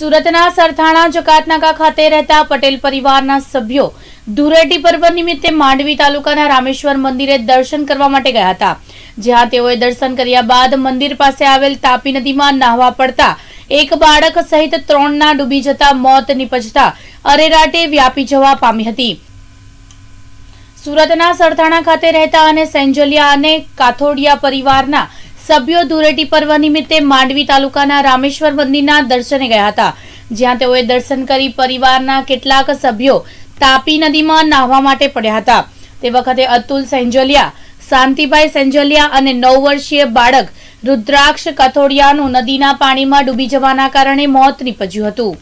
સુરતના સરથાણા જકાતનાકા ખાતે રહેતા પટેલ પરિવારના સભ્યો ધૂળેટી પર્વ નિમિત્તે માંડવી તાલુકાના રામેશ્વર મંદિરે દર્શન કરવા માટે ગયા હતા. જ્યાં તેઓએ દર્શન કર્યા બાદ મંદિર પાસે આવેલ તાપી નદીમાં નાહવા પડતા એક બાળક સહિત ત્રણના ડૂબી જતા મોત નિપજતા અરેરાટે વ્યાપી જવા પામી હતી. સુરતના સરથાણા ખાતે રહેતા અને સેન્જલિયા અને કાથોડિયા પરિવારના સભ્યો ધૂળેટી પર્વ નિમિત્તે માંડવી તાલુકાના રામેશ્વર મંદિરના દર્શને ગયા હતા, જ્યાં તેઓએ દર્શન કરી પરિવારના કેટલાક સભ્યો તાપી નદીમાં નાહવા માટે પડ્યા હતા. તે વખતે અતુલ સેન્જલિયા શાંતિભાઈ સેન્જલિયા અને નવ વર્ષીય બાળક રુદ્રાક્ષ કથોડિયાનું નદીના પાણીમાં ડૂબી જવાના કારણે મોત નીપજ્યું હતું.